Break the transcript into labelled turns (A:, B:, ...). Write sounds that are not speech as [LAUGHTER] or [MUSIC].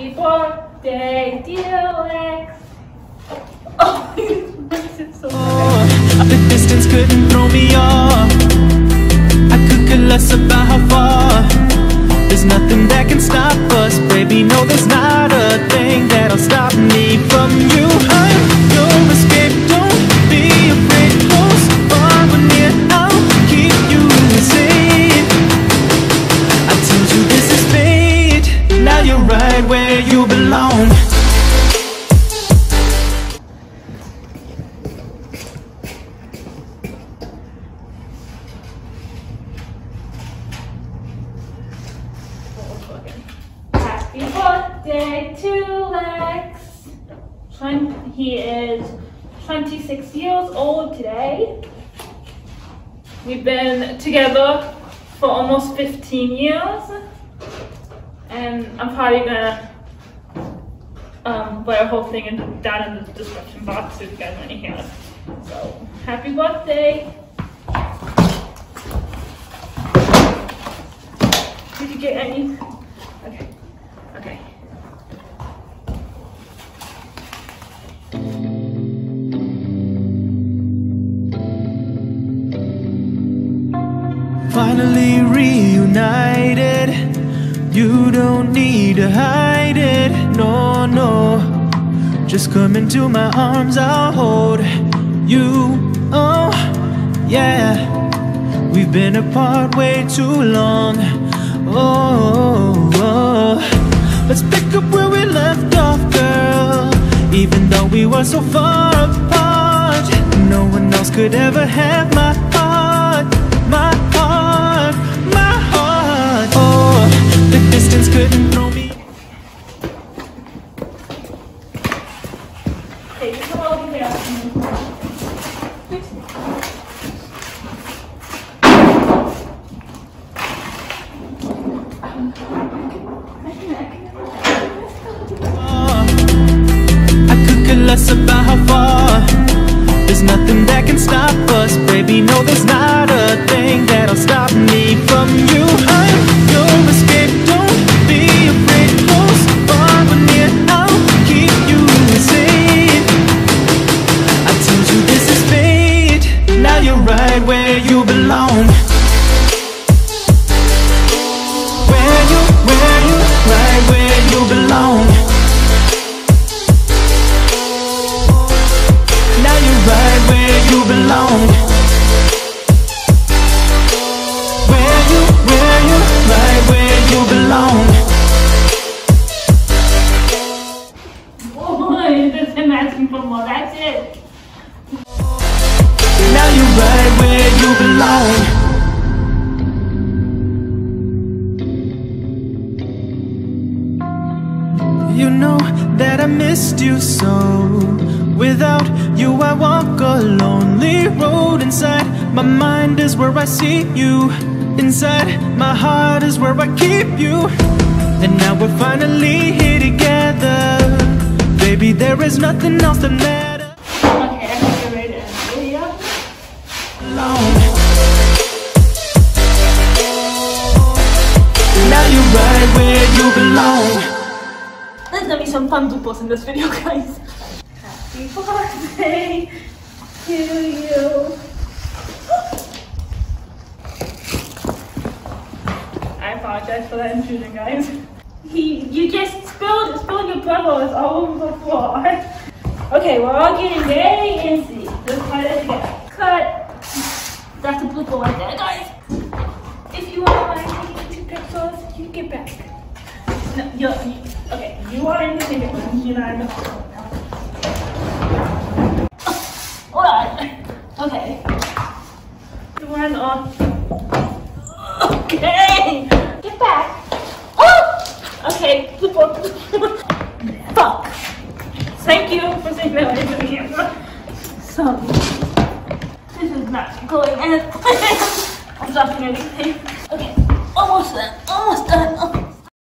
A: Happy birthday, dear Lex. Oh, oh [LAUGHS] this is so
B: The distance couldn't throw me off. I could care less about how far. There's nothing that can stop us, baby. No, there's
A: Happy birthday to Lex. He is 26 years old today. We've been together for almost 15 years. And I'm probably gonna um, put a whole thing in, down in the description box if you guys want to hear it. So, happy birthday. Did you get any?
B: Finally reunited. You don't need to hide it. No, no. Just come into my arms, I'll hold you. Oh, yeah. We've been apart way too long. Oh, oh. let's pick up where we left off, girl. Even though we were so far apart, no one else could ever have my heart, I could care less about how far. There's nothing that can stop us, baby. No, there's not where you belong. Belong. You know that I missed you so. Without you, I walk a lonely road. Inside my mind is where I see you. Inside my heart is where I keep you. And now we're finally here together. Baby, there is nothing else that matters. You belong.
A: There's gonna be some fun bloopers in this video, guys. Happy birthday to you. I apologize for that intrusion, guys. He, you just spilled, spilled your bubbles all over the floor. Okay, we're all getting very antsy. Let's try that again. Cut. That's a blooper right there, guys. If you are like taking two pixels, you get back. No, you're, okay, you are in the ticket room, you're in the now. [LAUGHS] On. Okay. The one on. Okay. Get back. Oh! Okay. Fuck. Thank you for saying that into the camera. So, this is not going planned. [LAUGHS] I'm dropping everything. Okay, almost done, almost done.